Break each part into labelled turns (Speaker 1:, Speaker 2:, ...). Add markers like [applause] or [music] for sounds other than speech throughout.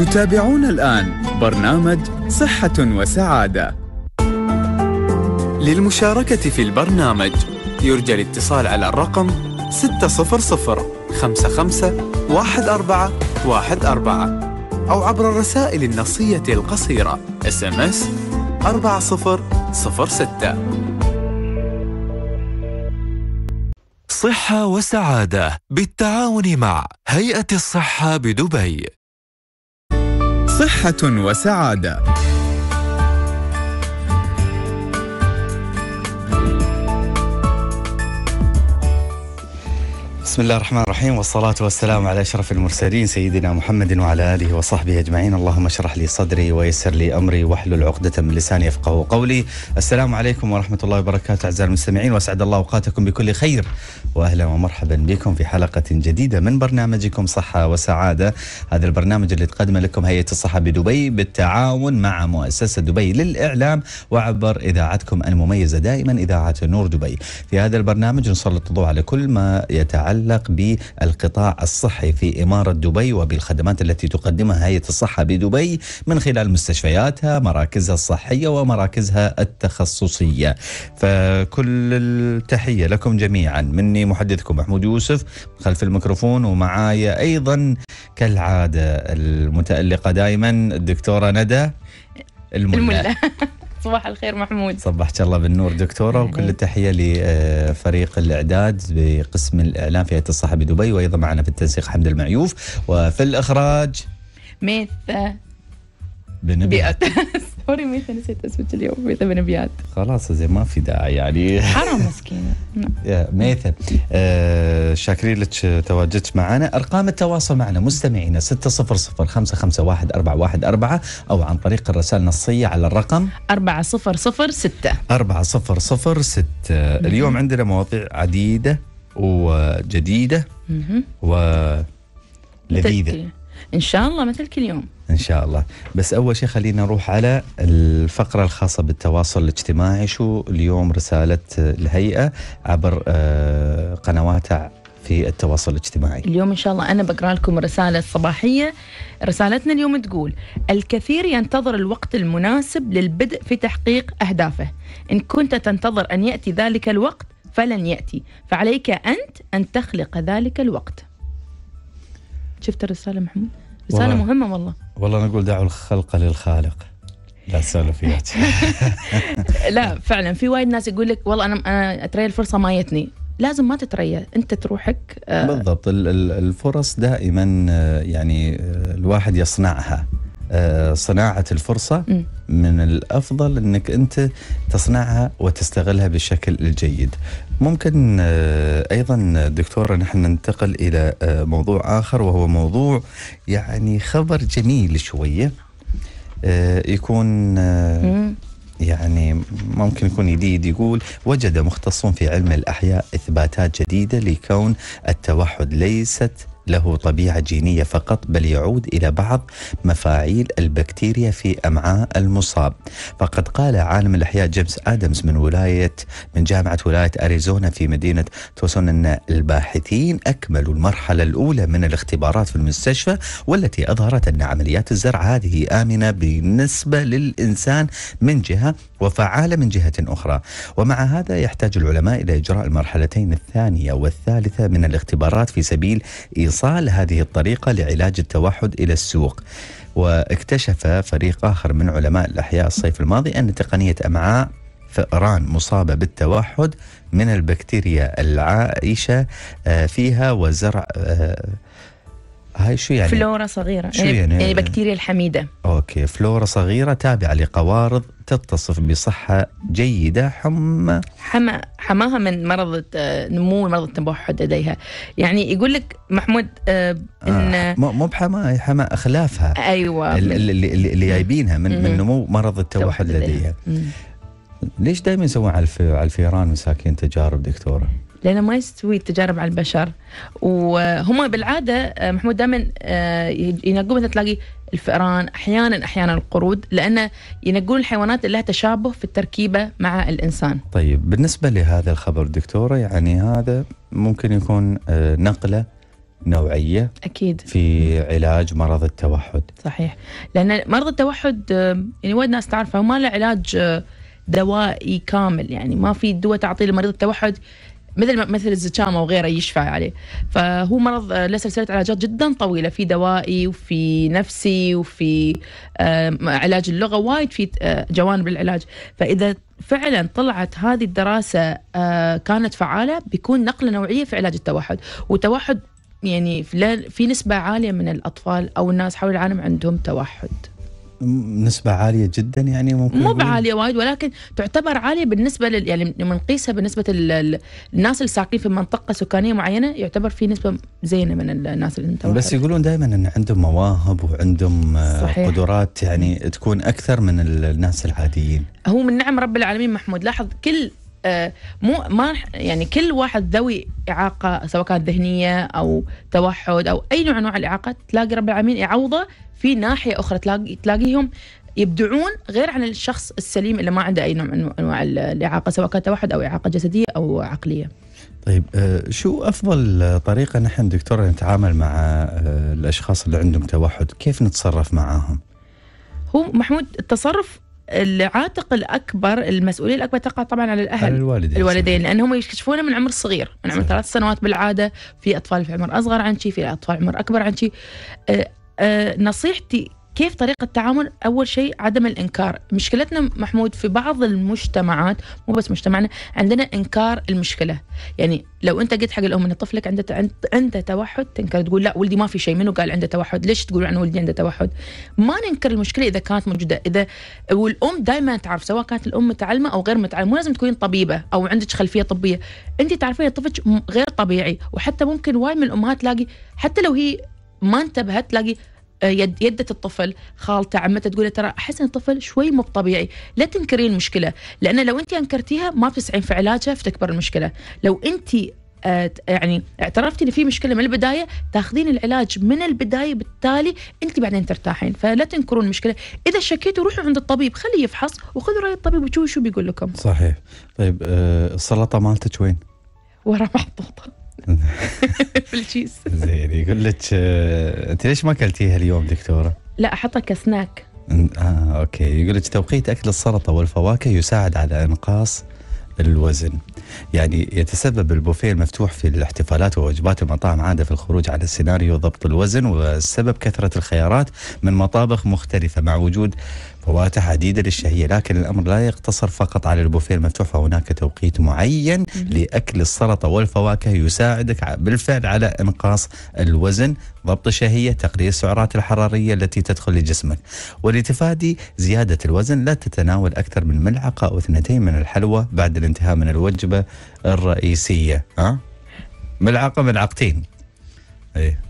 Speaker 1: تتابعون الآن برنامج صحة وسعادة. للمشاركة في البرنامج يرجى الاتصال على الرقم 600 55 14 14 أو عبر الرسائل النصية القصيرة SMS 4006
Speaker 2: صحة وسعادة بالتعاون مع هيئة الصحة بدبي.
Speaker 1: صحة وسعادة.
Speaker 3: بسم الله الرحمن الرحيم والصلاة والسلام على أشرف المرسلين سيدنا محمد وعلى آله وصحبه أجمعين. اللهم اشرح لي صدري ويسر لي أمري واحلل عقدة من لساني يفقه قولي. السلام عليكم ورحمة الله وبركاته أعزائي المستمعين وأسعد الله أوقاتكم بكل خير. وأهلا ومرحبا بكم في حلقة جديدة من برنامجكم صحة وسعادة. هذا البرنامج اللي تقدمه لكم هيئة الصحة بدبي بالتعاون مع مؤسسة دبي للإعلام وعبر إذاعتكم المميزة دائما إذاعة نور دبي. في هذا البرنامج نسلط الضوء على كل ما يتعلق بالقطاع الصحي في إمارة دبي وبالخدمات التي تقدمها هيئة الصحة بدبي من خلال مستشفياتها مراكزها الصحية ومراكزها التخصصية. فكل التحية لكم جميعا. مني محدثكم محمود يوسف خلف الميكروفون ومعايا أيضا كالعادة المتألقة دائما الدكتورة ندى الملا,
Speaker 4: الملا. [laughs] صباح الخير محمود.
Speaker 3: صبحك الله بالنور دكتورة وكل التحية لفريق الإعداد بقسم الإعلام في هيئة الصحة بدبي وأيضا معنا في التنسيق حمد المعيوف. وفي الإخراج
Speaker 4: ميث
Speaker 3: بنبيات.
Speaker 4: sorry ميث نسيت اسمك اليوم. ميث بنبيات.
Speaker 3: خلاص زي ما في داعي يعني. [laughs]
Speaker 4: حرام [laughs] مسكينة. نعم.
Speaker 3: يا ميثم آه شاكرين لك تواجدك معنا. أرقام التواصل معنا مستمعينا 600 551 414 أو عن طريق الرسائل النصية على الرقم
Speaker 4: أربعة صفر صفر ستة.
Speaker 3: 4006 اليوم عندنا مواضيع عديدة
Speaker 4: وجديدة.
Speaker 3: ولذيذه
Speaker 4: إن شاء الله مثل كل يوم.
Speaker 3: إن شاء الله. بس أول شيء خلينا نروح على الفقرة الخاصة بالتواصل الاجتماعي. شو اليوم رسالة الهيئة عبر آه، قنواتها في التواصل الاجتماعي؟
Speaker 4: اليوم إن شاء الله أنا بقرأ لكم الرسالة الصباحية رسالتنا اليوم تقول الكثير ينتظر الوقت المناسب للبدء في تحقيق أهدافه. إن كنت تنتظر أن يأتي ذلك الوقت فلن يأتي. فعليك أنت أن تخلق ذلك الوقت. شفت الرسالة محمود؟ رسالة
Speaker 3: والله.
Speaker 4: مهمة والله.
Speaker 3: والله نقول دعوا الخلق للخالق. لا سالفيات [laughs]
Speaker 4: لا فعلا في وايد ناس يقول لك والله أنا أنا اتريا الفرصة ما جتني لازم ما تتريا أنت تروحك آه،
Speaker 3: بالضبط. ال- ال- الفرص دائما آه، يعني آه، الواحد يصنعها. آه، صناعة الفرصة. من الأفضل أنك أنت تصنعها وتستغلها بالشكل الجيد. ممكن آه، أيضا دكتورة نحن ننتقل إلى آه، موضوع آخر وهو موضوع يعني خبر جميل شوية آه، يكون. يعني ممكن يكون جديد يقول وجد مختصون في علم الأحياء إثباتات جديدة لكون التوحد ليست له طبيعة جينية فقط بل يعود إلى بعض مفاعيل البكتيريا في أمعاء المصاب. فقد قال عالم الأحياء جيمس آدمز من ولاية من جامعة ولاية أريزونا في مدينة توسون أن الباحثين أكملوا المرحلة الأولى من الاختبارات في المستشفى والتي أظهرت أن عمليات الزرع هذه آمنة بالنسبة للإنسان من جهة وفعالة من جهة أخرى. ومع هذا يحتاج العلماء إلى إجراء المرحلتين الثانية والثالثة من الاختبارات في سبيل إيصال هذه الطريقة لعلاج التوحد إلى السوق. واكتشف فريق آخر من علماء الأحياء الصيف الماضي أن تقنية أمعاء فئران مصابة بالتوحد من البكتيريا العائشة آه، فيها وزرع آه، هاي شو يعني؟
Speaker 4: فلورا صغيرة
Speaker 3: شو
Speaker 4: يعني,
Speaker 3: يعني؟
Speaker 4: يعني بكتيريا الحميدة
Speaker 3: أوكي فلورا صغيرة تابعة لقوارض تتصف بصحة جيدة حمى
Speaker 4: حما حماها من مرض نمو مرض التوحد لديها يعني يقول لك محمود آه، إن
Speaker 3: آه، مو بحمى حمى أخلافها
Speaker 4: أيوه
Speaker 3: ال- ال- اللي, اللي, جايبينها من من. نمو مرض التوحد لديها. ليش دائما يسوون على الفيران مساكين تجارب دكتورة؟
Speaker 4: لأنه ما يستوي التجارب على البشر. وهم بالعادة آه، محمود دائما ينقون مثلا تلاقي الفئران أحيانا أحيانا القرود لأن ينقون الحيوانات اللي لها تشابه في التركيبة مع الإنسان.
Speaker 3: طيب بالنسبة لهذا الخبر دكتورة يعني هذا ممكن يكون آه، نقلة نوعية
Speaker 4: أكيد.
Speaker 3: في علاج مرض التوحد.
Speaker 4: صحيح. لأن مرض التوحد آه، يعني وايد ناس تعرفه ما له علاج آه، دوائي كامل. يعني ما في دواء تعطيه لمريض التوحد مثل مثل الزكام أو غيره يشفى عليه. فهو مرض آه، له سلسلة علاجات جدا طويلة في دوائي وفي نفسي وفي علاج اللغة وايد في آه، جوانب العلاج فإذا فعلا طلعت هذه الدراسة آه، كانت فعالة بيكون نقلة نوعية في علاج التوحد. والتوحد يعني في نسبة عالية من الأطفال أو الناس حول العالم عندهم توحد.
Speaker 3: نسبة عالية جدا يعني ممكن
Speaker 4: مو
Speaker 3: نقول؟
Speaker 4: بعالية وايد ولكن تعتبر عالية بالنسبة لل يعني لما نقيسها بالنسبة لل- الناس اللي ساكنين في منطقة سكانية معينة يعتبر في نسبة زينة من الناس اللي أنتوا
Speaker 3: بس يقولون دائما إن عندهم مواهب وعندهم آه،
Speaker 4: صحيح.
Speaker 3: قدرات يعني تكون أكثر من ال- الناس العاديين
Speaker 4: هو من نعم رب العالمين محمود لاحظ كل مو ما يعني كل واحد ذوي إعاقة سواء كانت ذهنية أو توحد أو أي نوع من انواع الاعاقات تلاقي رب العالمين يعوضه. في ناحية أخرى تلاقي تلاقيهم يبدعون غير عن الشخص السليم اللي ما عنده أي نوع من انواع ال- الإعاقة سواء كانت توحد أو إعاقة جسدية أو عقلية.
Speaker 3: طيب آه، شو أفضل آه، طريقة نحن دكتور نتعامل مع آه، الأشخاص اللي عندهم توحد؟ كيف نتصرف معاهم؟
Speaker 4: هو محمود التصرف العاتق الأكبر المسؤولية الأكبر تقع طبعا على
Speaker 3: على
Speaker 4: الاهل
Speaker 3: الوالدين
Speaker 4: الوالدين لأنهم يكتشفونه من عمر صغير من عمر. ثلاث سنوات بالعادة في أطفال في عمر أصغر عن شي في أطفال عمر أكبر عن شي آه، آه، نصيحتي كيف طريقة التعامل؟ أول شيء عدم الإنكار، مشكلتنا محمود في بعض المجتمعات مو بس مجتمعنا عندنا إنكار المشكلة، يعني لو أنت قلت حق الأم أن طفلك عنده عند- عنده توحد تنكر تقول لا ولدي ما في شيء منو قال عنده توحد؟ ليش تقول عن ولدي عنده توحد؟ ما ننكر المشكلة إذا كانت موجودة، إذا والأم دائما تعرف سواء كانت الأم متعلمة أو غير متعلمة، مو لازم تكونين طبيبة أو عندك خلفية طبية، أنت تعرفين طفلك غير طبيعي، وحتى ممكن وايد من الأمهات تلاقي حتى لو هي ما انتبهت تلاقي يد يدة الطفل خالته عمته تقول ترى أحس إن الطفل شوي مو طبيعي لا تنكرين المشكلة لأن لو انت أنكرتيها ما بتسعين في علاجها فتكبر المشكلة. لو انت آه، يعني اعترفتي إن في مشكلة من البداية تاخذين العلاج من البداية بالتالي انت بعدين ترتاحين. فلا تنكرون المشكلة. إذا شكيتوا روحوا عند الطبيب خليه يفحص وخذوا رأي الطبيب وشوفوا شو بيقول لكم.
Speaker 3: صحيح. طيب آه، السلطة مالتك وين؟
Speaker 4: ورا محطوطة. [laughs] في الكيس
Speaker 3: زين يقول لك آه، أنت ليش ما أكلتيها اليوم دكتورة؟
Speaker 4: لا أحطها كسناك.
Speaker 3: آه okay. يقول لك توقيت أكل السلطة والفواكه يساعد على إنقاص الوزن. يعني يتسبب البوفيه المفتوح في الاحتفالات ووجبات المطاعم عادة في الخروج على سيناريو ضبط الوزن والسبب كثرة الخيارات من مطابخ مختلفة مع وجود فواتح عديده للشهية لكن الأمر لا يقتصر فقط على البوفيه المفتوح فهناك توقيت معين لأكل السلطة والفواكه يساعدك بالفعل على إنقاص الوزن ضبط الشهيه تقليل السعرات الحرارية التي تدخل لجسمك. ولتفادي زيادة الوزن لا تتناول أكثر من ملعقة أو اثنتين من الحلوى بعد الانتهاء من الوجبة الرئيسية. ها؟ ملعقة ملعقتين. إيه.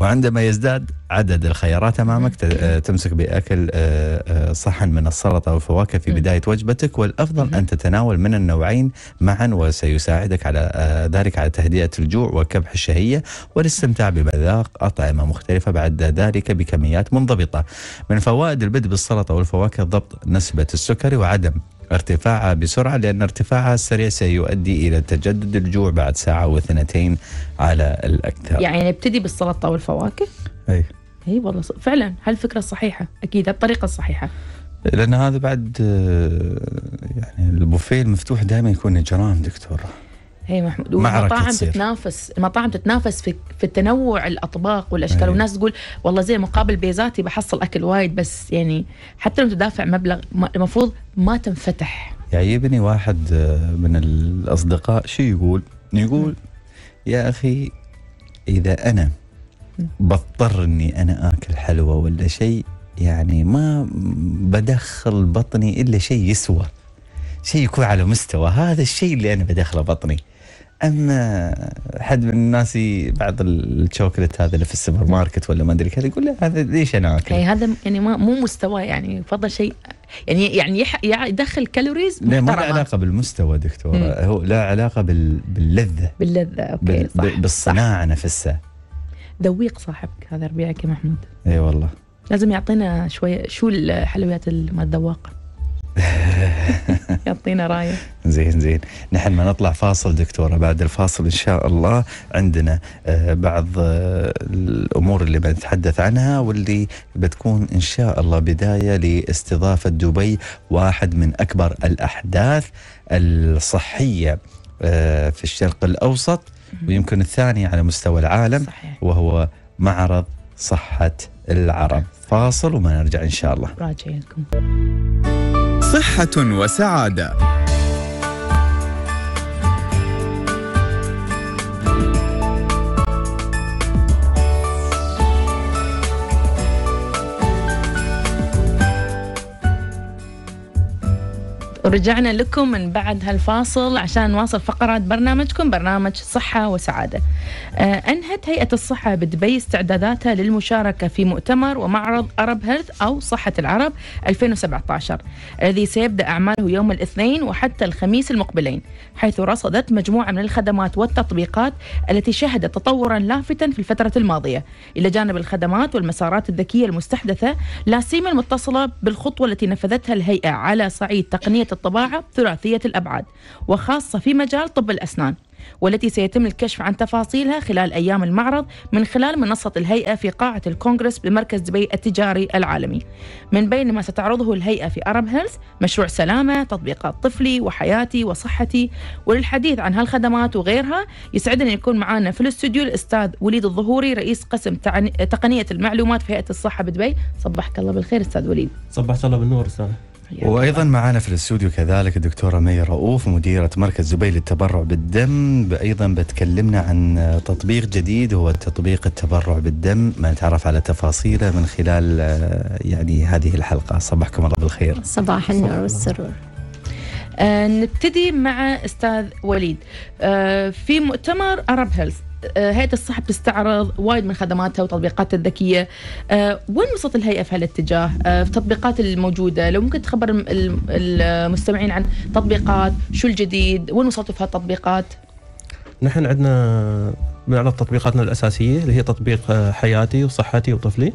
Speaker 3: وعندما يزداد عدد الخيارات أمامك ت- آه، تمسك بأكل آه، آه، صحن من السلطة والفواكه في
Speaker 4: مم.
Speaker 3: بداية وجبتك والأفضل أن تتناول من النوعين معا وسيساعدك على ذلك على تهدئة الجوع وكبح الشهية والاستمتاع بمذاق أطعمة مختلفة بعد ذلك بكميات منضبطة. من فوائد البدء بالسلطة والفواكه ضبط نسبة السكري وعدم ارتفاعها بسرعة لأن ارتفاعها السريع سيؤدي إلى تجدد الجوع بعد ساعة واثنتين على الأكثر.
Speaker 4: يعني نبتدي بالسلطة والفواكه
Speaker 3: أي.
Speaker 4: أي والله فعلا هالفكره الصحيحه أكيد الطريقة الصحيحة
Speaker 3: لأن هذا بعد آه، يعني البوفيه المفتوح دائما يكون إجرام دكتور
Speaker 4: هي محمود والمطاعم. تتنافس المطاعم تتنافس في في التنوع الأطباق والأشكال
Speaker 3: أي.
Speaker 4: والناس تقول والله زي مقابل بيزاتي بحصل أكل وايد بس يعني حتى لو تدافع مبلغ المفروض ما تنفتح
Speaker 3: يعيبني واحد آه، من الأصدقاء شو يقول؟ يقول يا أخي إذا أنا بضطر إني أنا آكل حلوى ولا شيء يعني ما بدخل بطني إلا شيء يسوى شيء يكون على مستوى هذا الشيء اللي أنا بدخله بطني اما حد من الناس بعض الشوكلت هذا اللي في السوبر ماركت ولا ما أدري كذا يقول لا هذا ليش أنا آكل؟
Speaker 4: يعني هذا يعني ما مو مستوى يعني يفضل شيء يعني يعني يدخل calories
Speaker 3: لا ما له علاقة بالمستوى دكتور
Speaker 4: مم.
Speaker 3: هو له علاقة بال... باللذة.
Speaker 4: باللذة أوكي
Speaker 3: بال...
Speaker 4: صح
Speaker 3: بال- بالصناعة نفسها.
Speaker 4: ذويق صاحبك هذا ربيعك يا محمود.
Speaker 3: اي والله.
Speaker 4: لازم يعطينا شوية شو الحلويات الذواق [laughs] يعطينا رايه
Speaker 3: زين زين. نحن ما نطلع فاصل دكتورة بعد الفاصل إن شاء الله عندنا آه، بعض آه، الأمور اللي بنتحدث عنها واللي بتكون إن شاء الله بداية لاستضافة دبي واحد من أكبر الأحداث الصحية آه، في الشرق الأوسط ويمكن الثاني على مستوى العالم
Speaker 4: صحيح.
Speaker 3: وهو معرض صحة العرب. فاصل وما نرجع إن شاء الله.
Speaker 4: راجعين لكم
Speaker 1: صحة وسعادة.
Speaker 4: ورجعنا لكم من بعد هالفاصل عشان نواصل فقرات برنامجكم برنامج صحة وسعادة. آه أنهت هيئة الصحة بدبي استعداداتها للمشاركة في مؤتمر ومعرض أرب هيلث أو صحة العرب 2017 الذي سيبدأ أعماله يوم الاثنين وحتى الخميس المقبلين حيث رصدت مجموعة من الخدمات والتطبيقات التي شهدت تطورا لافتا في الفترة الماضية. إلى جانب الخدمات والمسارات الذكية المستحدثة لا سيما المتصلة بالخطوة التي نفذتها الهيئة على صعيد تقنية الطباعة ثلاثية الأبعاد وخاصة في مجال طب الأسنان والتي سيتم الكشف عن تفاصيلها خلال أيام المعرض من خلال منصة الهيئة في قاعة الكونغرس بمركز دبي التجاري العالمي. من بين ما ستعرضه الهيئة في أرب هيلث مشروع سلامة تطبيقات طفلي وحياتي وصحتي وللحديث عن هالخدمات وغيرها يسعدني يكون معنا في الاستوديو الأستاذ وليد الظهوري رئيس قسم تقنية المعلومات في هيئة الصحة بدبي. صبحك الله بالخير أستاذ وليد.
Speaker 5: صبحت الله بالنور أستاذ.
Speaker 3: وأيضا معنا في الاستوديو كذلك الدكتورة مي رؤوف مديرة مركز دبي للتبرع بالدم. أيضا بتكلمنا عن تطبيق جديد هو تطبيق التبرع بالدم. ما نتعرف على تفاصيله من خلال آه، يعني هذه الحلقة. صبحكم الله بالخير.
Speaker 6: صباح النور والسرور.
Speaker 4: آه نبتدي مع أستاذ وليد. آه في مؤتمر Arab Health هيئة الصحة بتستعرض وايد من خدماتها وتطبيقاتها الذكية. آه وين وصلت الهيئة في هالاتجاه؟ آه في التطبيقات الموجودة. لو ممكن تخبر الم- الم- المستمعين عن تطبيقات شو الجديد؟ وين وصلتوا في هالتطبيقات؟
Speaker 5: نحن عندنا بنعرض تطبيقاتنا الأساسية اللي هي تطبيق آه، حياتي وصحتي وطفلي.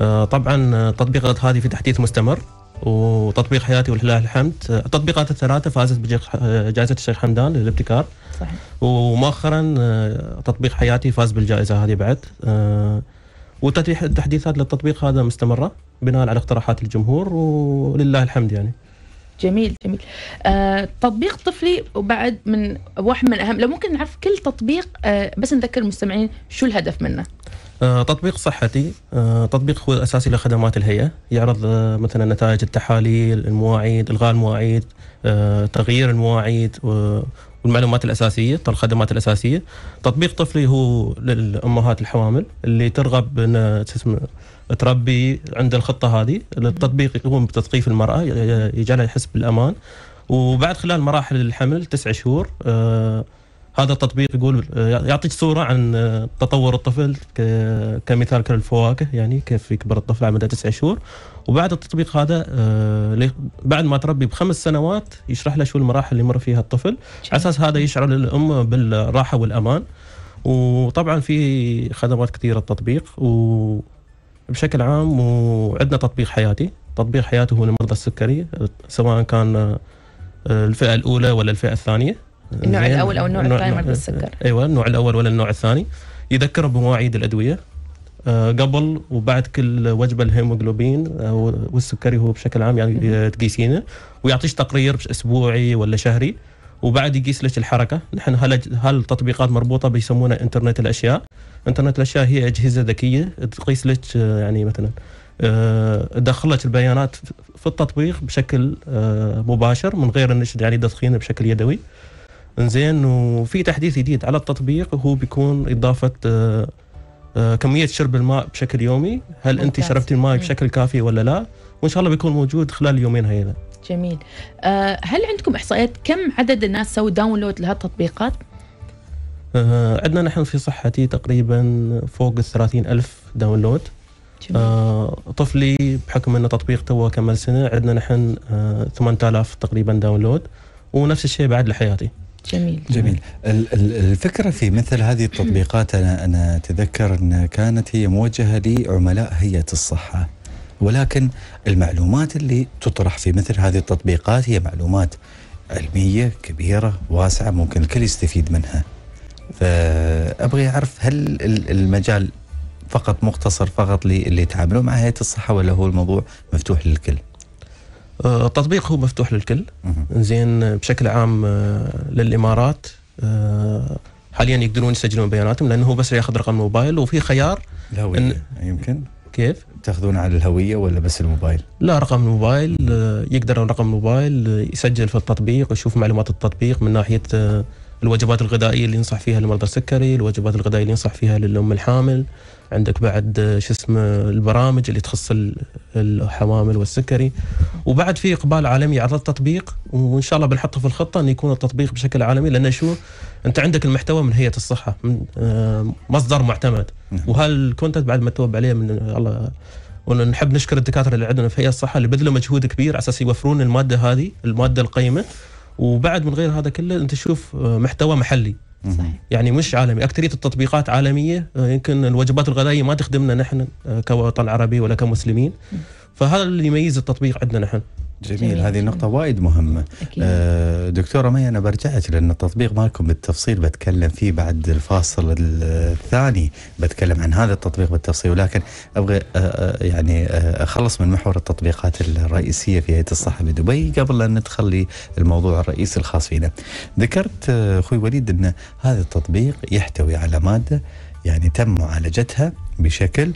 Speaker 5: آه، طبعا آه، التطبيقات هذه في تحديث مستمر. وتطبيق حياتي ولله الحمد. آه، التطبيقات الثلاثة فازت بجائزه الشيخ حمدان للابتكار.
Speaker 4: صحيح.
Speaker 5: ومؤخرا آه، تطبيق حياتي فاز بالجائزة هذه بعد. آه، والتحديثات للتطبيق هذا مستمرة بناء على اقتراحات الجمهور ولله الحمد يعني.
Speaker 4: جميل جميل. آه تطبيق طفلي وبعد من واحد من أهم لو ممكن نعرف كل تطبيق آه بس نذكر المستمعين شو الهدف منه.
Speaker 5: آه، تطبيق صحتي آه، تطبيق هو أساسي لخدمات الهيئة. يعرض مثلا نتائج التحاليل المواعيد إلغاء المواعيد تغيير المواعيد والمعلومات الأساسية الخدمات الأساسية. تطبيق طفلي هو للأمهات الحوامل اللي ترغب ان تربي عند الخطة هذه. التطبيق يقوم بتثقيف المرأة يجعلها يحس بالأمان. وبعد خلال مراحل الحمل تسع شهور آه، هذا التطبيق يقول آه، يعطيك صورة عن آه، تطور الطفل كمثال كالفواكه يعني كيف يكبر الطفل على مدى تسع شهور. وبعد التطبيق هذا آه، بعد ما تربي بخمس سنوات يشرح له شو المراحل اللي يمر فيها الطفل. على أساس هذا يشعر الام بالراحة والأمان. وطبعا في خدمات كثيرة التطبيق وبشكل عام وعندنا تطبيق حياتي. تطبيق حياتي هو لمرضى السكري سواء كان آه، الفئة الأولى ولا الفئة الثانية.
Speaker 4: النوع
Speaker 5: زين؟
Speaker 4: الأول أو النوع الثاني مرضى السكر.
Speaker 5: أيوه النوع الأول ولا النوع الثاني. يذكر بمواعيد الأدوية. قبل وبعد كل وجبة الهيموغلوبين آه، والسكري هو بشكل عام يعني آه، تقيسينه ويعطيش تقرير أسبوعي ولا شهري وبعد يقيس لك الحركة. نحن هل هالتطبيقات مربوطة بيسمونها إنترنت الأشياء؟ إنترنت الأشياء هي أجهزة ذكية تقيس لك آه، يعني مثلا آه، تدخل لك البيانات في التطبيق بشكل آه، مباشر من غير إنك يعني تدخينه بشكل يدوي. زين وفي تحديث جديد على التطبيق هو بيكون إضافة آه، آه، كمية شرب الماء بشكل يومي هل
Speaker 4: أنت.
Speaker 5: شربتي الماء. بشكل كافي ولا لا؟ وإن شاء الله بيكون موجود خلال اليومين هيدا.
Speaker 4: جميل. آه هل عندكم إحصائيات كم عدد الناس سووا download لهالتطبيقات؟
Speaker 5: آه، عندنا نحن في صحتي تقريبا فوق ال 30 ألف download.
Speaker 4: جميل.
Speaker 5: آه، طفلي بحكم إنه تطبيق تو كمل سنة عندنا نحن آه، 8000 تقريبا download. ونفس الشيء بعد لحياتي.
Speaker 4: جميل
Speaker 3: جميل ال- ال- الفكرة في مثل هذه التطبيقات أنا أنا أتذكر أن كانت هي موجهة لعملاء هيئة الصحة ولكن المعلومات اللي تطرح في مثل هذه التطبيقات هي معلومات علمية كبيرة واسعة ممكن الكل يستفيد منها. فأبغي أعرف هل ال- المجال فقط مختصر فقط للي يتعاملون مع هيئة الصحة ولا هو الموضوع مفتوح للكل؟
Speaker 5: آه، التطبيق هو مفتوح للكل. زين آه، بشكل عام آه، للإمارات حاليا يقدرون يسجلون بياناتهم لأنه هو بس ياخذ رقم موبايل وفي خيار
Speaker 3: الهوية يمكن
Speaker 5: كيف؟
Speaker 3: تاخذون على الهوية ولا بس الموبايل؟
Speaker 5: لا رقم الموبايل يقدر رقم الموبايل يسجل في التطبيق ويشوف معلومات التطبيق من ناحية الوجبات الغذائية اللي ينصح فيها لمرضى السكري، الوجبات الغذائية اللي ينصح فيها للأم الحامل، عندك بعد آه، شو اسمه البرامج اللي تخص ال- الحوامل والسكري، وبعد في إقبال عالمي على التطبيق وإن شاء الله بنحطه في الخطة انه يكون التطبيق بشكل عالمي. لأنه شو؟ أنت عندك المحتوى من هيئة الصحة من آه، مصدر معتمد.
Speaker 3: نعم.
Speaker 5: وهالكونتنت بعد متوب عليه من الله ونحب نشكر الدكاترة اللي عندنا في هيئة الصحة اللي بذلوا مجهود كبير على أساس يوفرون المادة هذه المادة القيمة. وبعد من غير هذا كله انت تشوف آه، محتوى محلي.
Speaker 3: مهم.
Speaker 5: يعني مش عالمي. أكثرية التطبيقات عالمية آه، يمكن الوجبات الغذائية ما تخدمنا نحن آه، كوطن عربي ولا كمسلمين. فهذا اللي يميز التطبيق عندنا نحن.
Speaker 3: جميل,
Speaker 4: جميل.
Speaker 3: هذه نقطة وايد مهمة.
Speaker 4: أكيد.
Speaker 3: آه، دكتورة مي أنا برجعك لأن التطبيق مالكم بالتفصيل بتكلم فيه بعد الفاصل الثاني بتكلم عن هذا التطبيق بالتفصيل ولكن أبغى آه، آه، يعني آه، أخلص من محور التطبيقات الرئيسية في هيئة الصحة بدبي قبل أن ندخل للموضوع الرئيسي الخاص فينا. ذكرت آه، أخوي وليد أن هذا التطبيق يحتوي على مادة يعني تم معالجتها بشكل ان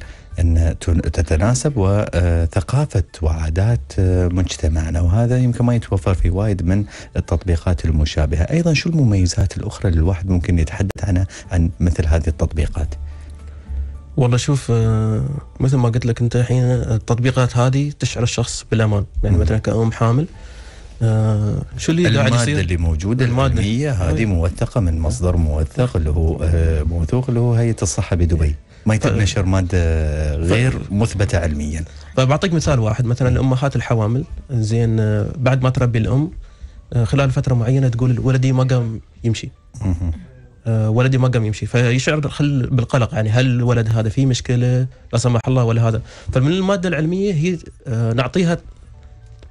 Speaker 3: تن- تتناسب وثقافة وعادات مجتمعنا وهذا يمكن ما يتوفر في وايد من التطبيقات المشابهة، أيضا شو المميزات الأخرى اللي الواحد ممكن يتحدث عنها عن مثل هذه التطبيقات؟
Speaker 5: والله شوف آه، مثل ما قلت لك أنت الحين التطبيقات هذه تشعر الشخص بالأمان يعني. مثلا كأم حامل آه، شو اللي قاعد
Speaker 3: الماده
Speaker 5: يصير؟
Speaker 3: اللي موجودة
Speaker 5: المادة.
Speaker 3: العلمية هذه. موثقة من مصدر موثق اللي هو آه، موثوق اللي هو هيئة الصحة بدبي، ما يتم
Speaker 5: ف-
Speaker 3: نشر مادة غير مثبتة علميا.
Speaker 5: فبعطيك مثال واحد. مثلا الامهات الحوامل زين آه، بعد ما تربي الأم خلال فترة معينة تقول ولدي ما قام يمشي. ولدي ما قام يمشي. فيشعر بالقلق. يعني هل الولد هذا فيه مشكلة؟ لا سمح الله ولا هذا. فمن المادة العلمية هي نعطيها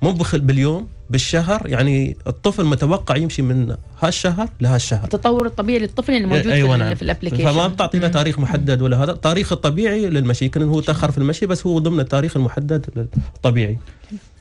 Speaker 5: مو باليوم بالشهر يعني الطفل متوقع يمشي من هالشهر لهالشهر.
Speaker 4: التطور الطبيعي للطفل اللي موجود
Speaker 5: أيوة
Speaker 4: في,
Speaker 5: نعم.
Speaker 4: في ال application
Speaker 5: فما بتعطينا تاريخ محدد ولا هذا. التاريخ الطبيعي للمشي يمكن هو تأخر في المشي بس هو ضمن التاريخ المحدد الطبيعي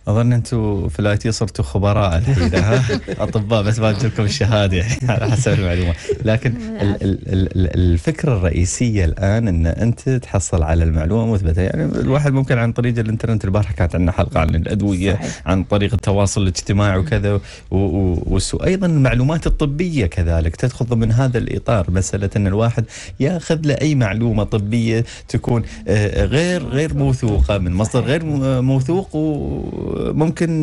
Speaker 3: أظن أنتم في ال IT صرتوا خبراء الحين ها؟ [laughs] أطباء بس ما لكم الشهاده يعني على حسب المعلومات لكن [laughs] ال- ال- ال- الفكرة الرئيسية الآن إن أنت تحصل على المعلومة مثبتة. يعني الواحد ممكن عن طريق الإنترنت البارحة كانت عندنا حلقة عن الأدوية
Speaker 4: صحيح.
Speaker 3: عن طريق التواصل الاجتماعي وكذا و- و- والسو أيضا المعلومات الطبية كذلك تدخل ضمن هذا الإطار. مسألة إن الواحد ياخذ له اي معلومة طبية تكون آه، غير غير موثوقة من مصدر غير موثوق وممكن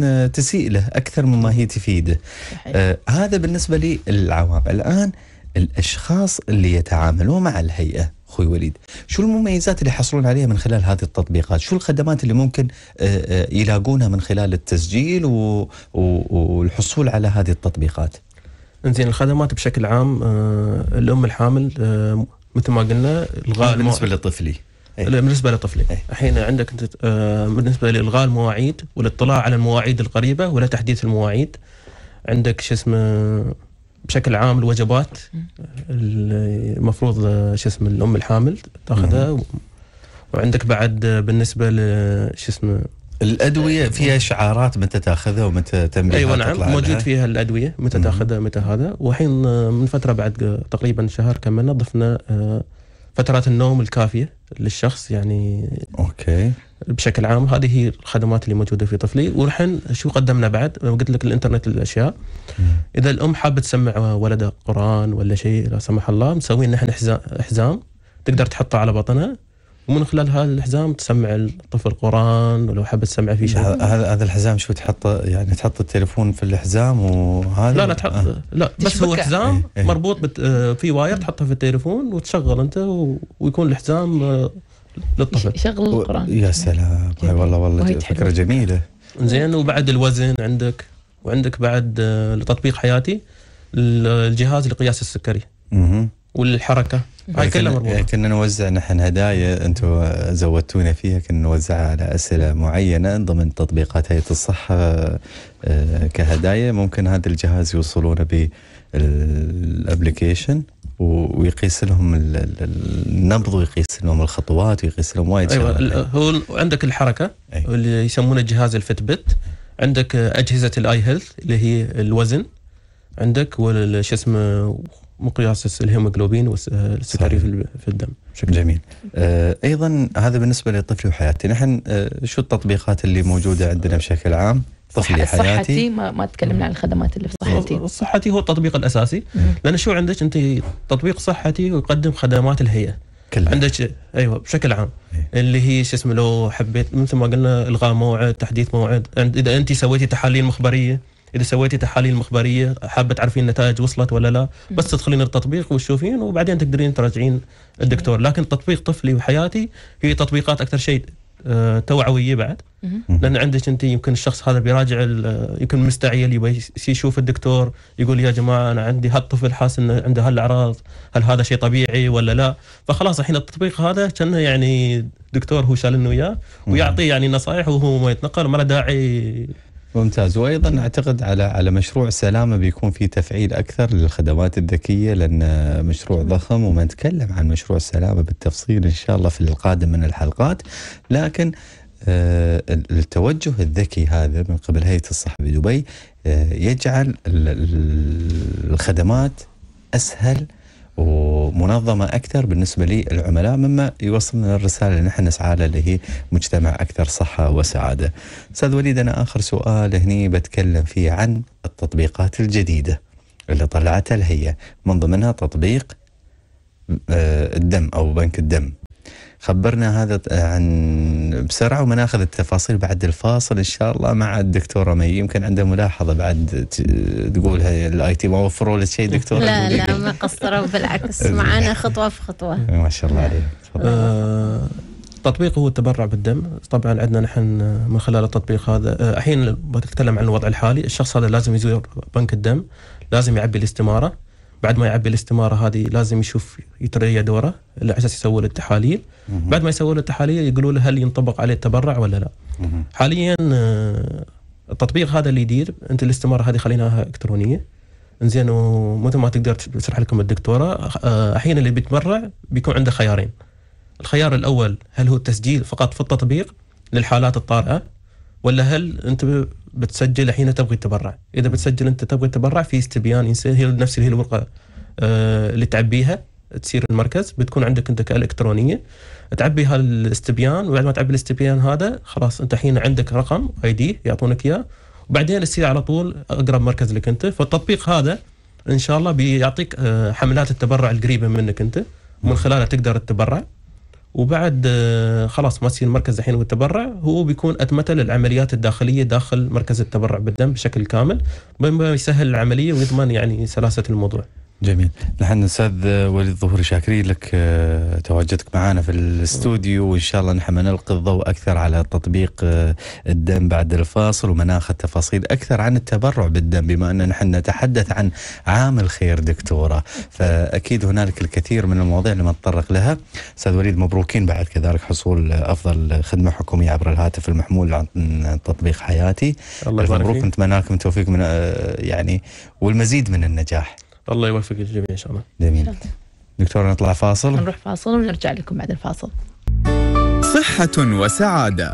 Speaker 3: آه، تسيء له أكثر مما هي تفيده. آه هذا بالنسبة للعوام، الآن الأشخاص اللي يتعاملون مع الهيئة أخوي وليد، شو المميزات اللي يحصلون عليها من خلال هذه التطبيقات؟ شو الخدمات اللي ممكن آه، آه، يلاقونها من خلال التسجيل و- و- والحصول على هذه التطبيقات؟
Speaker 5: انزين الخدمات بشكل عام آه، الأم الحامل آه، مثل ما قلنا الغاء
Speaker 3: بالنسبة لطفلي.
Speaker 5: لا، بالنسبة لطفلي
Speaker 3: إيه.
Speaker 5: الحين عندك أنت آه، بالنسبة لإلغاء المواعيد والاطلاع على المواعيد القريبة ولا تحديث المواعيد عندك شو اسمه بشكل عام الوجبات ال- المفروض آه، شو اسمه الأم الحامل تأخذها وعندك بعد آه، بالنسبة ل شو اسمه
Speaker 3: الأدوية فيها شعارات متى تأخذها ومتى تنبيهات
Speaker 5: أيوه نعم
Speaker 3: تطلع
Speaker 5: موجود
Speaker 3: لها؟
Speaker 5: فيها الأدوية متى. تأخذها متى هذا والحين من فترة بعد تقريبا شهر كملنا ضفنا فترات النوم الكافية للشخص يعني
Speaker 3: أوكي.
Speaker 5: بشكل عام هذه هي الخدمات اللي موجودة في طفلي. والحين شو قدمنا بعد؟ قلت لك الإنترنت للأشياء. إذا الأم حابة تسمع ولدها قرآن ولا شيء لا سمح الله مسوين نحن حزام حزام تقدر تحطه على بطنها. ومن خلال هذا الحزام تسمع الطفل قرآن ولو حابه تسمع فيه شيء
Speaker 3: هذا هذا الحزام شو تحطه يعني تحط التليفون في الحزام وهذا
Speaker 5: لا لا تحط
Speaker 3: آه.
Speaker 5: لا بس هو. حزام
Speaker 3: إيه، إيه.
Speaker 5: مربوط بت... آه، في واير تحطه في التليفون وتشغل أنت و... ويكون الحزام آه، للطفل
Speaker 4: يشغل
Speaker 3: و-
Speaker 4: القرآن
Speaker 3: يا سلام
Speaker 4: جميل.
Speaker 3: هاي والله والله
Speaker 4: فكرة.
Speaker 3: جميلة
Speaker 5: زين وبعد الوزن عندك وعندك بعد آه، لتطبيق حياتي ال- الجهاز لقياس السكري
Speaker 3: مهم.
Speaker 5: والحركة. هاي كلها
Speaker 3: كنا,
Speaker 5: مربوطة.
Speaker 3: كنا نوزع نحن هدايا أنتم زودتونا فيها كنا نوزعها على أسئلة معينة ضمن تطبيقات هيئة الصحة آه، كهدايا. ممكن هذا الجهاز يوصلونه بال application ويقيس لهم ال- ال- النبض ويقيس لهم الخطوات ويقيس لهم وايد
Speaker 5: أيوه هو عندك الحركة
Speaker 3: أي.
Speaker 5: اللي يسمونه جهاز ال Fitbit عندك أجهزة ال iHealth اللي هي الوزن. عندك شو اسمه مقياس الهيموجلوبين والسكري. في ال- في الدم. بشكل
Speaker 3: جميل. آه أيضا هذا بالنسبة لطفلي وحياتي. نحن آه شو التطبيقات اللي موجودة عندنا بشكل عام؟ طفلي
Speaker 4: صح- صحتي
Speaker 3: حياتي.
Speaker 4: ما, ما تكلمنا عن الخدمات اللي في صحتي.
Speaker 5: صحتي هو التطبيق الأساسي.
Speaker 4: مم.
Speaker 5: لأن شو عندك؟ أنت تطبيق صحتي ويقدم خدمات الهيئة.
Speaker 3: كلها.
Speaker 5: عندك أيوه بشكل عام.
Speaker 3: إيه.
Speaker 5: اللي هي شو اسمه لو حبيت مثل ما قلنا إلغاء موعد تحديث موعد. إذا أنت سويتي تحاليل مخبرية. إذا سويتي تحاليل مخبرية حابة تعرفين النتائج وصلت ولا لا بس تدخلين التطبيق وتشوفين وبعدين تقدرين تراجعين الدكتور. لكن تطبيق طفلي وحياتي هي تطبيقات أكثر شيء آه، توعوية بعد. لأن عندك أنت يمكن الشخص هذا بيراجع ال- يمكن مستعجل يبغى يس- يشوف الدكتور يقول يا جماعة أنا عندي هالطفل حاس إنه عنده هالأعراض هل هذا شيء طبيعي ولا لا؟ فخلاص الحين التطبيق هذا كأنه يعني دكتور هو شال وياه ويعطيه يعني نصائح وهو ما يتنقل ما له داعي
Speaker 3: ممتاز. وأيضا أعتقد على على مشروع سلامة بيكون في تفعيل أكثر للخدمات الذكية لأن مشروع ضخم ومنتكلم عن مشروع السلامه بالتفصيل إن شاء الله في القادم من الحلقات. لكن آه، التوجه الذكي هذا من قبل هيئة الصحة بدبي آه، يجعل ال- ال- الخدمات أسهل ومنظمة أكثر بالنسبة للعملاء مما يوصلنا الرسالة اللي نحن نسعى لها اللي هي مجتمع أكثر صحة وسعادة. أستاذ وليد أنا آخر سؤال هني بتكلم فيه عن التطبيقات الجديدة اللي طلعتها الهيئه من ضمنها تطبيق آه، الدم أو بنك الدم. خبرنا هذا عن بسرعة ومناخذ التفاصيل بعد الفاصل إن شاء الله مع الدكتوره مي يمكن عنده ملاحظة بعد ت- تقولها ال IT ما وفروا لك شيء دكتوره
Speaker 6: لا؟ لا ما قصروا بالعكس [laughs] معانا خطوة في خطوة
Speaker 3: ما شاء الله عليه تفضل.
Speaker 5: آه، تطبيق هو التبرع بالدم. طبعا عندنا نحن من خلال التطبيق هذا آه، الحين بتكلم عن الوضع الحالي. الشخص هذا لازم يزور بنك الدم لازم يعبي الاستمارة. بعد ما يعبي الاستمارة هذه لازم يشوف يتريا دوره على أساس يسوي له التحاليل. بعد ما يسوي له التحاليل يقولوا له هل ينطبق عليه التبرع ولا لا. حاليا آه، التطبيق هذا اللي يدير أنت الاستمارة هذه خليناها إلكترونية إنزين ومثل ما تقدر تشرح لكم الدكتورة آه، الحين اللي بيتبرع بيكون عنده خيارين الخيار الأول هل هو التسجيل فقط في التطبيق للحالات الطارئة ولا هل أنت بتسجل الحين تبغي تتبرع. إذا بتسجل أنت تبغي تتبرع في استبيان ينسى هي نفس اللي هي الورقة آه، اللي تعبيها تصير المركز. بتكون عندك أنت كإلكترونية. تعبي هالاستبيان وبعد ما تعبي الاستبيان هذا خلاص أنت الحين عندك رقم اي دي يعطونك إياه. وبعدين تصير على طول أقرب مركز لك أنت. فالتطبيق هذا إن شاء الله بيعطيك آه، حملات التبرع القريبة منك أنت. ومن خلالها تقدر تتبرع. وبعد آه، خلاص ما تصير مركز الحين والتبرع هو بيكون اتمته للعمليات الداخلية داخل مركز التبرع بالدم بشكل كامل بما يسهل العملية ويضمن يعني سلاسة الموضوع.
Speaker 3: جميل. نحن أستاذ وليد ظهوري شاكرين لك آه، تواجدك معنا في الاستوديو وإن شاء الله نحن نلقي الضوء أكثر على تطبيق آه، الدم بعد الفاصل ومناخذ تفاصيل أكثر عن التبرع بالدم بما أن نحن نتحدث عن عام الخير دكتورة. فأكيد هنالك الكثير من المواضيع اللي نتطرق لها. أستاذ وليد مبروكين بعد كذلك حصول أفضل خدمة حكومية عبر الهاتف المحمول عن تطبيق حياتي.
Speaker 5: الله يبارك
Speaker 3: مبروك. نتمنى لكم التوفيق من آه، يعني والمزيد من النجاح.
Speaker 5: الله يوفق الجميع إن شاء الله.
Speaker 3: جميل دكتور نطلع فاصل.
Speaker 4: نروح فاصل ونرجع لكم بعد الفاصل.
Speaker 1: صحة وسعادة.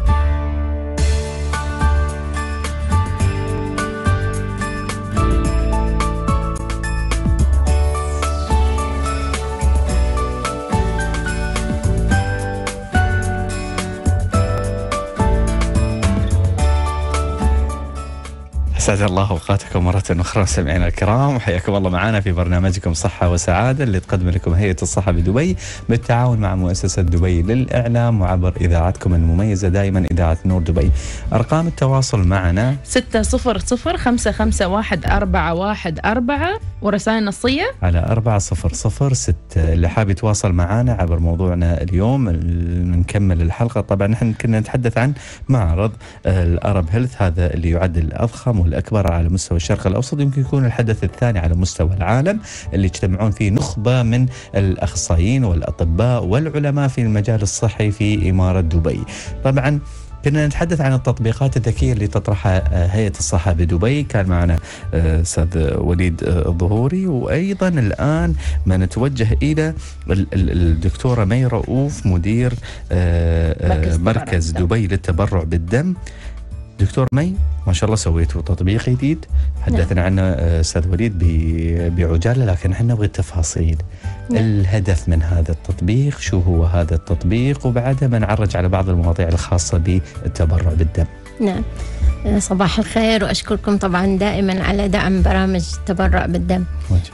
Speaker 3: أسعد الله أوقاتكم مرة أخرى مستمعينا الكرام. وحياكم الله معنا في برنامجكم صحة وسعادة اللي تقدم لكم هيئة الصحة بدبي بالتعاون مع مؤسسة دبي للإعلام وعبر إذاعتكم المميزة دائما إذاعة نور دبي. أرقام التواصل معنا.
Speaker 4: ستة صفر صفر خمسة خمسة واحد أربعة واحد أربعة. ورسائل نصية.
Speaker 3: على 4006 اللي حاب يتواصل معنا عبر موضوعنا اليوم ال- نكمل الحلقة. طبعا نحن كنا نتحدث عن معرض الأرب هيلث هذا اللي يعد الأضخم الأكبر على مستوى الشرق الأوسط يمكن يكون الحدث الثاني على مستوى العالم اللي يجتمعون فيه نخبة من الأخصائيين والأطباء والعلماء في المجال الصحي في إمارة دبي. طبعا كنا نتحدث عن التطبيقات الذكية اللي تطرحها آه، هيئة الصحة بدبي. كان معنا آه، أستاذ وليد آه، الظهوري. وأيضا الآن ما نتوجه إلى ال- ال- الدكتورة مي رؤوف مدير
Speaker 4: مركز.
Speaker 3: دبي للتبرع بالدم. دكتور مي ما شاء الله سويتوا تطبيق جديد. حدثنا عنه آه، أستاذ وليد بعجالة لكن إحنا نبغى التفاصيل.
Speaker 6: نعم.
Speaker 3: الهدف من هذا التطبيق شو هو هذا التطبيق؟ وبعدها بنعرج على بعض المواضيع الخاصة بالتبرع بالدم.
Speaker 6: نعم. صباح الخير وأشكركم طبعا دائما على دعم برامج التبرع بالدم.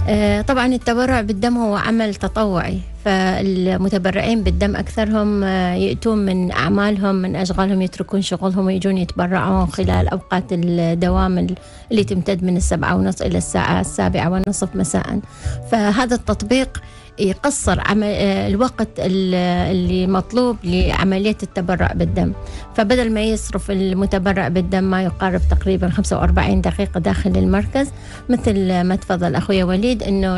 Speaker 6: آه، طبعا التبرع بالدم هو عمل تطوعي فالمتبرعين بالدم أكثرهم آه، يأتون من أعمالهم من أشغالهم يتركون شغلهم ويجون يتبرعون خلال أوقات الدوام اللي تمتد من السبعة ونص إلى الساعة السابعة والنصف مساء. فهذا التطبيق يقصر آه، الوقت ال- اللي مطلوب لعملية التبرع بالدم. فبدل ما يصرف المتبرع بالدم ما يقارب تقريبا 45 دقيقة داخل المركز مثل ما تفضل أخوي وليد أنه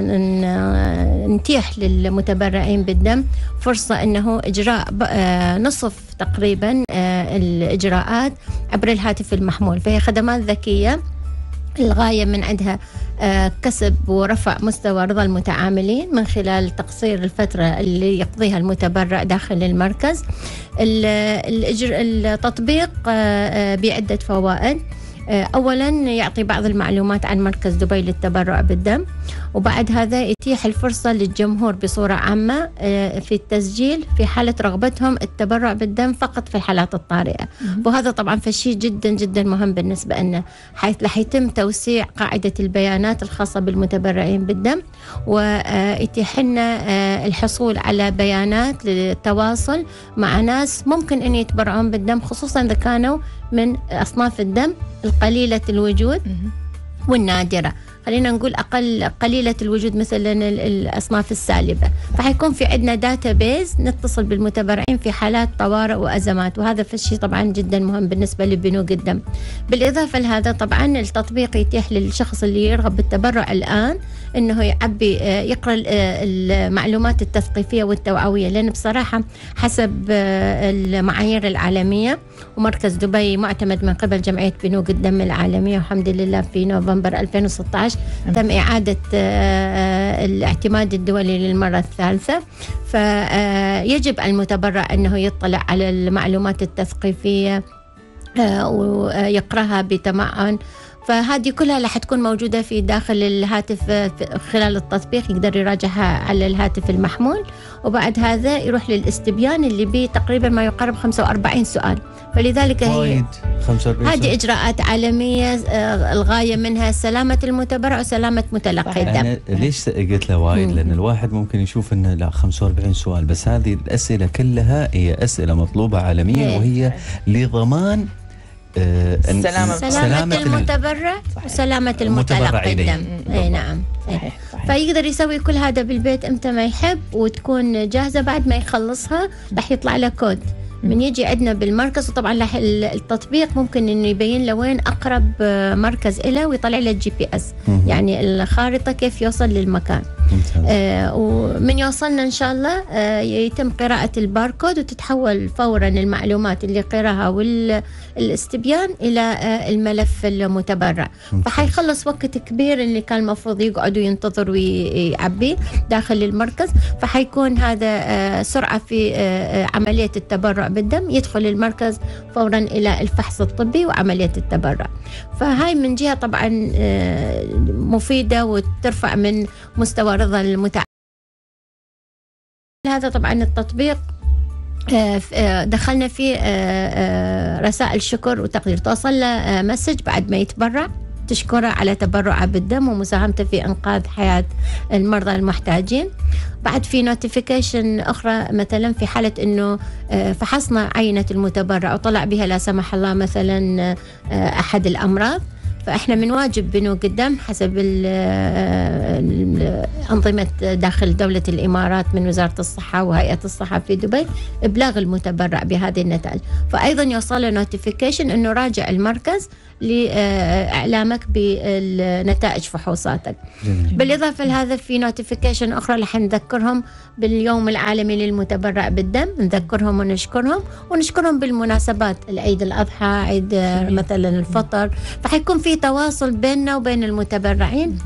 Speaker 6: ن- نتيح للمتبرعين بالدم فرصة أنه إجراء آه، نصف تقريبا آه، الإجراءات عبر الهاتف المحمول. فهي خدمات ذكية. الغاية من عندها آه، كسب ورفع مستوى رضا المتعاملين من خلال تقصير الفترة اللي يقضيها المتبرع داخل المركز. التطبيق آه، آه، بعدة فوائد. اولا يعطي بعض المعلومات عن مركز دبي للتبرع بالدم. وبعد هذا يتيح الفرصة للجمهور بصورة عامة آه، في التسجيل في حالة رغبتهم التبرع بالدم فقط في الحالات الطارئة. وهذا طبعا فشي جدا جدا مهم بالنسبة لنا حيث رح يتم توسيع قاعدة البيانات الخاصة بالمتبرعين بالدم ويتيح لنا آه، الحصول على بيانات للتواصل مع ناس ممكن إن يتبرعون بالدم خصوصا إذا كانوا من أصناف الدم القليلة الوجود والنادرة. خلينا نقول أقل قليلة الوجود مثلا ال- الأصناف السالبة. فحيكون في عندنا database نتصل بالمتبرعين في حالات طوارئ وأزمات وهذا الشيء طبعا جدا مهم بالنسبة لبنوك الدم بالإضافة لهذا طبعا التطبيق يتيح للشخص اللي يرغب بالتبرع الآن إنه يعبي آه، يقرأ آه، المعلومات التثقيفية والتوعوية لأن بصراحة حسب آه، المعايير العالمية ومركز دبي معتمد من قبل جمعية بنوك الدم العالمية والحمد لله في نوفمبر 2016 تم إعادة آه، الاعتماد الدولي للمرة الثالثة. فيجب المتبرع أنه يطلع على المعلومات التثقيفية آه، ويقرأها بتمعن. فهذه كلها راح تكون موجودة في داخل الهاتف خلال التطبيق يقدر يراجعها على الهاتف المحمول وبعد هذا يروح للاستبيان اللي به تقريبا ما يقارب 45 سؤال فلذلك هي
Speaker 3: وايد 45
Speaker 6: هذه. إجراءات عالمية آه، الغاية منها سلامة المتبرع وسلامة متلقي الدم
Speaker 3: أنا ليش قلت له وايد؟ لأن الواحد ممكن يشوف إنه لا 45 سؤال بس هذه الأسئلة كلها هي أسئلة مطلوبة عالميا. وهي لضمان آه،.
Speaker 6: سلامة
Speaker 3: ال-
Speaker 6: المتبرع وسلامة المتلقي. الدم اي نعم إيه.
Speaker 4: صحيح صحيح
Speaker 6: فيقدر يسوي كل هذا بالبيت إمتى ما يحب وتكون جاهزة بعد ما يخلصها راح يطلع له كود من يجي عندنا بالمركز وطبعا التطبيق ممكن إنه يبين له وين أقرب آه، مركز له ويطلع له ال
Speaker 3: GPS.
Speaker 6: يعني الخارطة كيف يوصل للمكان. آه ومن يوصلنا إن شاء الله آه يتم قراءة الباركود وتتحول فورا المعلومات اللي قراها والاستبيان إلى آه الملف المتبرع. فحيخلص وقت كبير اللي كان المفروض يقعد وينتظر ويعبيه داخل المركز. فحيكون هذا آه سرعة في آه آه، عملية التبرع بالدم. يدخل المركز فورا إلى الفحص الطبي وعملية التبرع. فهاي من جهة طبعا مفيدة وترفع من مستوى رضا المتعامل هذا طبعا التطبيق آه، آه، دخلنا فيه آه، رسائل شكر وتقدير. توصل له مسج بعد ما يتبرع. تشكره على تبرعه بالدم ومساهمته في إنقاذ حياة المرضى المحتاجين. بعد في نوتيفيكيشن أخرى مثلا في حالة إنه فحصنا عينة المتبرع وطلع بها لا سمح الله مثلا أحد الأمراض. فإحنا من واجب بنوك الدم حسب أنظمة داخل دولة الإمارات من وزارة الصحة وهيئة الصحة في دبي إبلاغ المتبرع بهذه النتائج. فايضا يوصل له notification إنه راجع المركز لإعلامك بنتائج فحوصاتك.
Speaker 3: جميل.
Speaker 6: بالإضافة لهذا في notification أخرى رح نذكرهم باليوم العالمي للمتبرع بالدم. نذكرهم ونشكرهم ونشكرهم بالمناسبات العيد الأضحى عيد مثلا الفطر. فحيكون في تواصل بيننا وبين المتبرعين.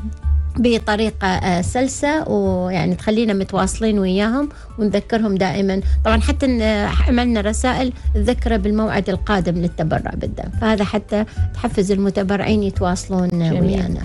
Speaker 6: بطريقة آه، سلسة ويعني تخلينا متواصلين وياهم ونذكرهم دائما. طبعا حتى عملنا رسائل تذكره بالموعد القادم للتبرع بالدم. فهذا حتى تحفز المتبرعين يتواصلون
Speaker 4: جميل.
Speaker 6: ويانا.